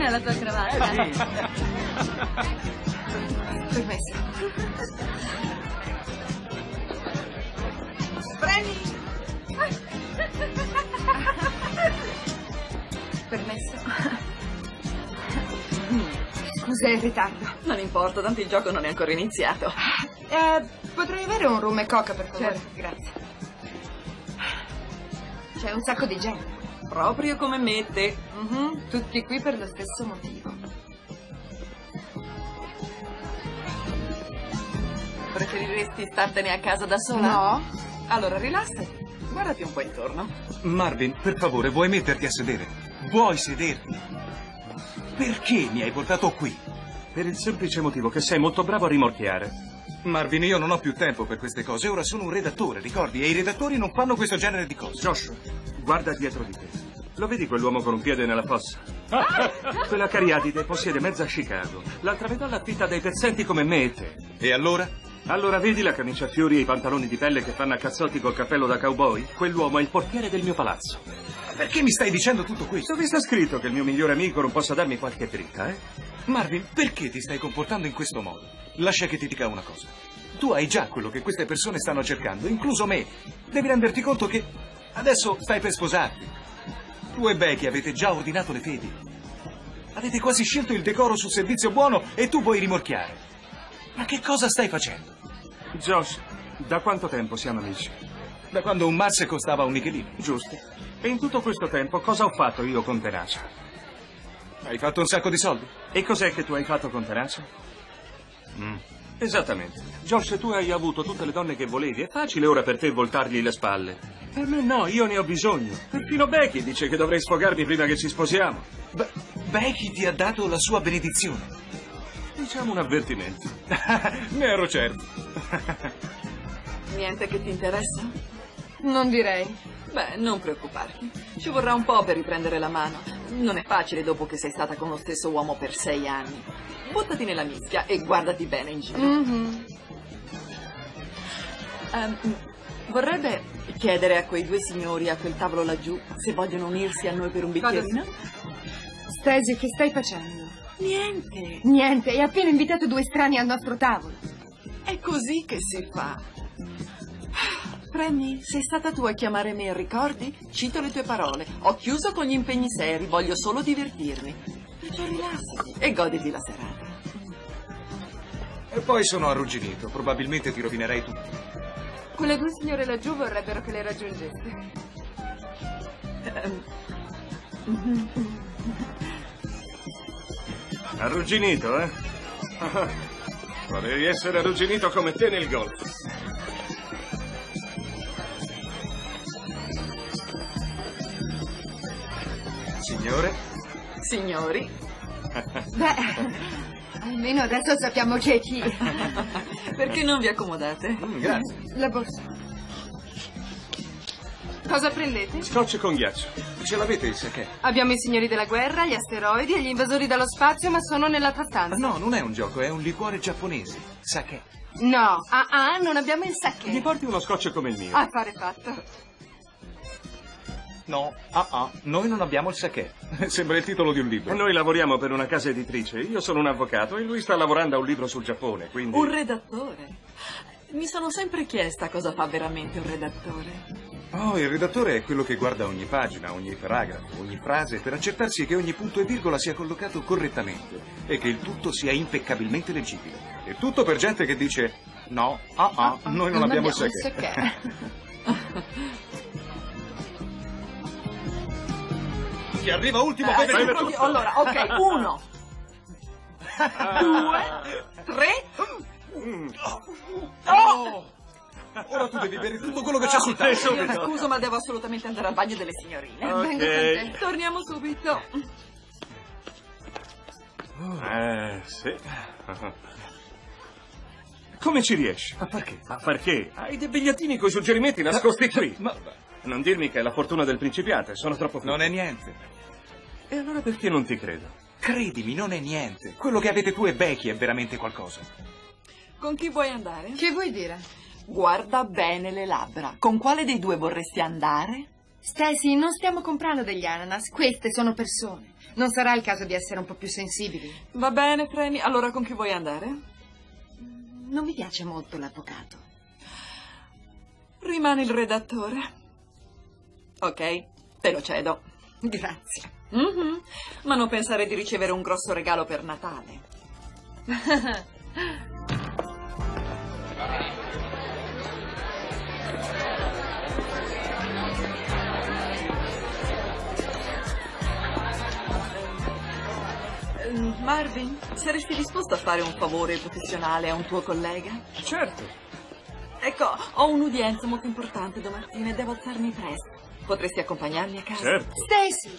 Carina la tua cravatta. Permesso. Premi. Permesso. Scusa il ritardo. Non importa, tanto il gioco non è ancora iniziato. Eh, potrei avere un rum e coca, per favore? Grazie. C'è un sacco di gente. Proprio come me e te. Mhm, Tutti qui per lo stesso motivo. Preferiresti startene a casa da sola? No? Allora rilassati. Guardati un po' intorno. Marvin, per favore, vuoi metterti a sedere? Vuoi sederti? Perché mi hai portato qui? Per il semplice motivo che sei molto bravo a rimorchiare. Marvin, io non ho più tempo per queste cose. Ora sono un redattore, ricordi? E i redattori non fanno questo genere di cose. Josh, guarda dietro di te. Lo vedi quell'uomo con un piede nella fossa? Quella cariatide possiede mezza Chicago. L'altra metà l'affitta dai pezzenti come me e te. E allora? Allora vedi la camicia a fiori e i pantaloni di pelle che fanno a cazzotti col cappello da cowboy? Quell'uomo è il portiere del mio palazzo. Perché mi stai dicendo tutto questo? Dove sta scritto che il mio migliore amico non possa darmi qualche dritta, eh? Marvin, perché ti stai comportando in questo modo? Lascia che ti dica una cosa. Tu hai già quello che queste persone stanno cercando, incluso me. Devi renderti conto che adesso stai per sposarti. Tu e Becky avete già ordinato le fedi. Avete quasi scelto il decoro sul servizio buono e tu vuoi rimorchiare. Ma che cosa stai facendo? Josh, da quanto tempo siamo amici? Da quando un Mars costava un Michelino. Giusto. E in tutto questo tempo cosa ho fatto io con Tenacia? Hai fatto un sacco di soldi? E cos'è che tu hai fatto con Tenacia? Esattamente. Josh, tu hai avuto tutte le donne che volevi. È facile ora per te voltargli le spalle. Per me no, io ne ho bisogno. Perfino Becky dice che dovrei sfogarmi prima che ci sposiamo. Be- Becky ti ha dato la sua benedizione. Diciamo un avvertimento. ne ero certo. Niente che ti interessa? Non direi. Beh, non preoccuparti. Ci vorrà un po' per riprendere la mano. Non è facile dopo che sei stata con lo stesso uomo per sei anni. Buttati nella mischia e guardati bene in giro. Mhm. Ehm, vorrebbe chiedere a quei due signori a quel tavolo laggiù se vogliono unirsi a noi per un bicchierino? Stasi, che stai facendo? Niente. Niente, hai appena invitato due strani al nostro tavolo. È così che si fa. Premi, sei stata tu a chiamare me, ricordi? Cito le tue parole. Ho chiuso con gli impegni seri, voglio solo divertirmi. Perciò rilassati e goditi la serata. E poi sono arrugginito. Probabilmente ti rovinerei tutto. Quelle due signore laggiù vorrebbero che le raggiungeste. Ehm, Arrugginito, eh? Vorrei essere arrugginito come te nel golf. Signore? signori, Beh, Almeno adesso sappiamo chi è chi. Perché non vi accomodate? Mm, grazie. La borsa. Cosa prendete? Scotch con ghiaccio. Ce l'avete il sake? Abbiamo i signori della guerra, gli asteroidi e gli invasori dallo spazio, ma sono nell'altra stanza. No, non è un gioco, è un liquore giapponese. Sake. No, ah ah, non abbiamo il Mi sake. porti uno scotch come il mio? Affare fatto. No, ah ah, noi non abbiamo il sake. Sembra il titolo di un libro. Noi lavoriamo per una casa editrice. Io sono un avvocato e lui sta lavorando a un libro sul Giappone, quindi... Un redattore. Mi sono sempre chiesta cosa fa veramente un redattore. Oh, il redattore è quello che guarda ogni pagina, ogni paragrafo, ogni frase per accertarsi che ogni punto e virgola sia collocato correttamente e che il tutto sia impeccabilmente leggibile. E tutto per gente che dice no, ah ah, noi non, abbiamo il sake. Chi arriva ultimo Ah, beve siamo tutto. Allora, ok, uno, due, tre. Oh! Ora tu devi bere tutto quello che c'è sul Eh, tavolo. Io scuso, ma devo assolutamente andare al bagno delle signorine. Vengo con Ok. te. Torniamo subito. Eh, sì. Come ci riesci? Ma perché? Ma perché? Hai dei bigliettini con i suggerimenti nascosti qui. Ma Non dirmi che è la fortuna del principiate, sono troppo non è niente. E allora perché non ti credo? Credimi, non è niente. Quello che avete tu e Becky è veramente qualcosa. Con chi vuoi andare? Che vuoi dire? Guarda bene le labbra. Con quale dei due vorresti andare? Stacy, non stiamo comprando degli ananas. Queste sono persone. Non sarà il caso di essere un po' più sensibili. Va bene, Premi. Allora con chi vuoi andare? Non mi piace molto l'avvocato. Rimane il redattore. Ok, te lo cedo. Grazie. Mhm. Ma non pensare di ricevere un grosso regalo per Natale. Eh, Marvin, saresti disposto a fare un favore professionale a un tuo collega? Certo. Ecco, ho un'udienza molto importante domattina e devo alzarmi presto. Potresti accompagnarmi a casa? Certo. Stacy!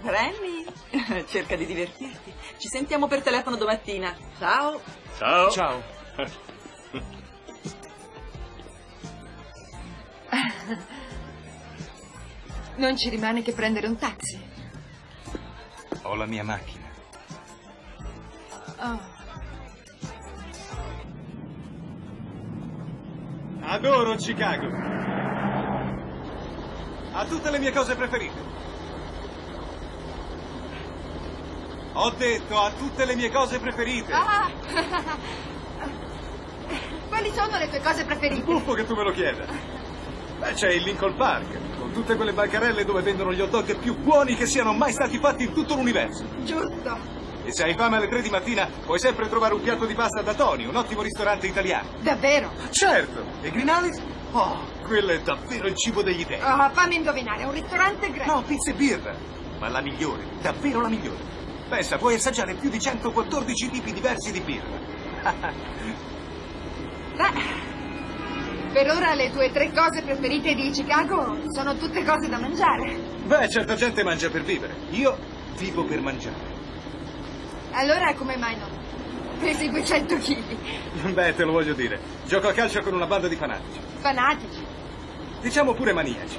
Remy, cerca di divertirti. Ci sentiamo per telefono domattina. Ciao. Ciao. Ciao. Non ci rimane che prendere un taxi. Ho la mia macchina. Oh. Adoro Chicago. Ha tutte le mie cose preferite. Ho detto, ha tutte le mie cose preferite. Ah! Quali sono le tue cose preferite? Buffo che tu me lo chieda. Beh, c'è il Lincoln Park, con tutte quelle bancarelle dove vendono gli hot dog più buoni che siano mai stati fatti in tutto l'universo. Giusto. E se hai fame alle tre di mattina, puoi sempre trovare un piatto di pasta da Tony, un ottimo ristorante italiano. Davvero? Certo! E Grinalis? Oh, quello è davvero il cibo degli dei. Oh, fammi indovinare, è un ristorante greco. No, pizza e birra. Ma la migliore, davvero la migliore. Pensa, puoi assaggiare più di 114 tipi diversi di birra. Beh, per ora le tue tre cose preferite di Chicago sono tutte cose da mangiare. Beh, certa gente mangia per vivere. Io vivo per mangiare. Allora come mai non? Pesi 200 kg. Beh, te lo voglio dire. Gioco a calcio con una banda di fanatici. Fanatici. Diciamo pure maniaci.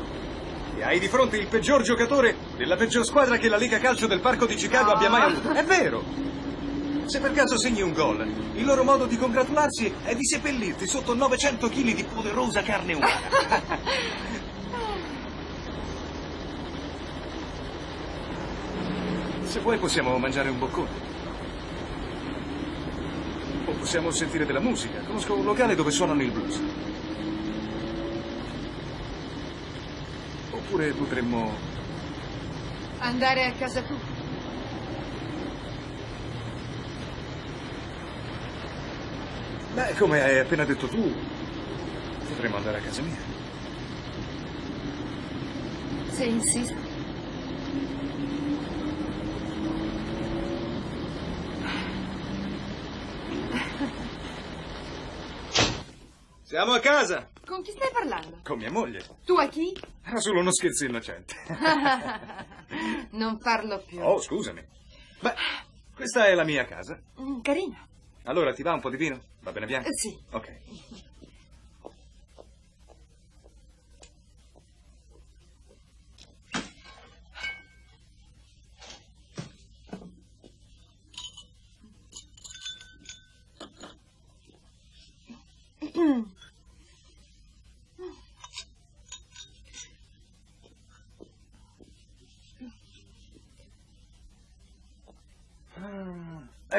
E hai di fronte il peggior giocatore della peggior squadra che la Lega Calcio del Parco di Chicago No. abbia mai avuto. È vero! Se per caso segni un gol, il loro modo di congratularsi è di seppellirti sotto 900 kg di poderosa carne umana. Se vuoi possiamo mangiare un boccone. Possiamo sentire della musica. Conosco un locale dove suonano il blues. Oppure potremmo... Andare a casa tua. Beh, come hai appena detto tu, potremmo andare a casa mia. Se insisti. Siamo a casa! Con chi stai parlando? Con mia moglie. Tu a chi? Era solo uno scherzo innocente. non farlo più. Oh, scusami. Beh, Questa è la mia casa. Mm, carino. Allora, ti va un po' di vino? Va bene bianco? Eh, sì. Ok.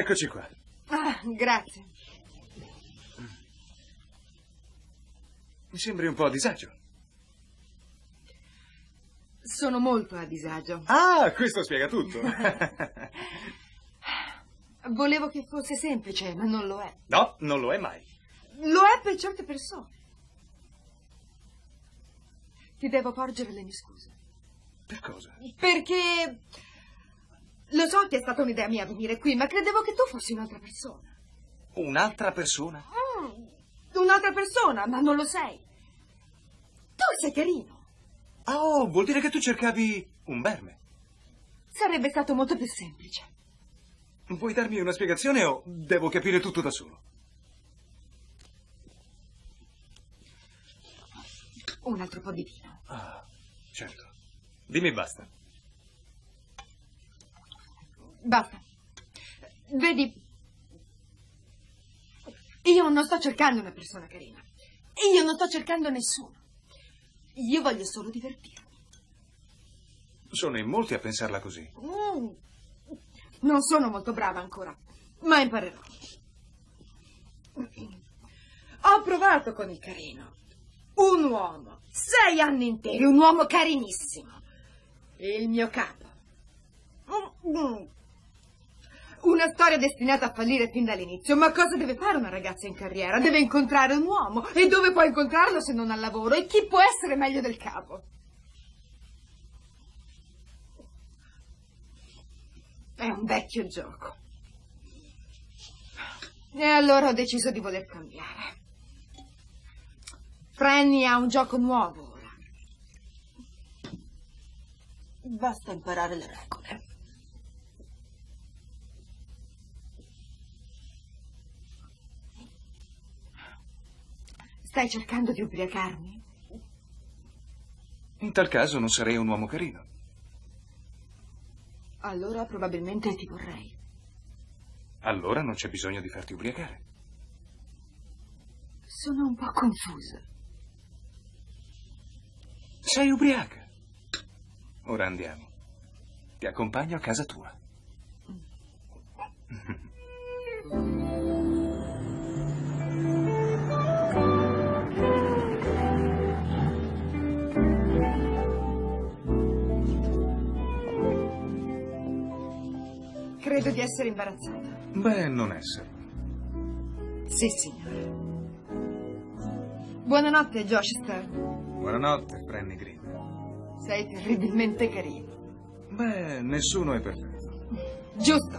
Eccoci qua. Ah, grazie. Mi sembri un po' a disagio. Sono molto a disagio. Ah, questo spiega tutto. Volevo che fosse semplice, ma non lo è. no, non lo è mai. Lo è per certe persone. Ti devo porgere le mie scuse. Per cosa? Perché lo so che è stata un'idea mia venire qui, ma credevo che tu fossi un'altra persona. Un'altra persona? Mm, un'altra persona, ma non lo sei. Tu sei carino. Ah, Oh, vuol dire che tu cercavi un verme. Sarebbe stato molto più semplice. Vuoi darmi una spiegazione o devo capire tutto da solo? Un altro po' di vino. Ah, certo. Dimmi basta. Basta. Vedi, io non sto cercando una persona carina. Io non sto cercando nessuno. Io voglio solo divertirmi. Sono in molti a pensarla così. Mm. Non sono molto brava ancora, ma imparerò. Ho provato con il carino. Un uomo, sei anni interi, un uomo carinissimo. Il mio capo. Mm. Una storia destinata a fallire fin dall'inizio. Ma cosa deve fare una ragazza in carriera? Deve incontrare un uomo. E dove può incontrarlo se non al lavoro? E chi può essere meglio del capo? È un vecchio gioco. E allora ho deciso di voler cambiare. Franny ha un gioco nuovo ora. Basta imparare le regole. Stai cercando di ubriacarmi? In tal caso non sarei un uomo carino. Allora probabilmente ti vorrei. Allora non c'è bisogno di farti ubriacare. Sono un po' confusa. Sei ubriaca. Ora andiamo. Ti accompagno a casa tua. Credo di essere imbarazzata. Beh, non esserlo. Sì, signore. Buonanotte, Josh Stern. Buonanotte, Franny Green. Sei terribilmente carino. Beh, nessuno è perfetto. Giusto.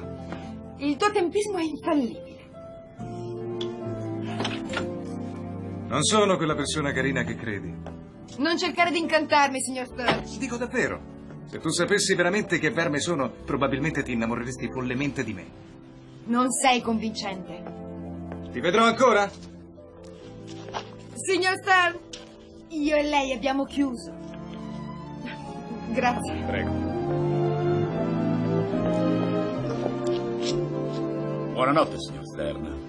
Il tuo tempismo è infallibile. Non sono quella persona carina che credi. Non cercare di incantarmi, signor Stern. Dico davvero. Se tu sapessi veramente che verme sono, probabilmente ti innamoreresti follemente di me. Non sei convincente. Ti vedrò ancora? Signor Stern, io e lei abbiamo chiuso. Grazie. Prego. Buonanotte, signor Stern.